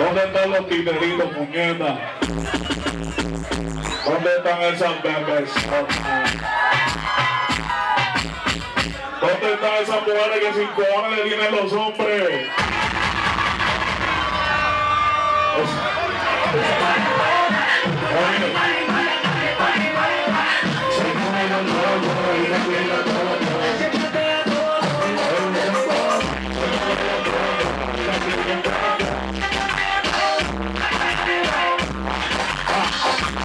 ¿Dónde están los tiberitos, puñeta? ¿Dónde están esas bebés? ¿Dónde están esas mujeres que sin cojones le tienen los hombres?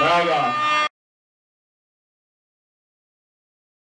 My God.